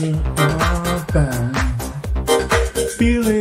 in our band. Feeling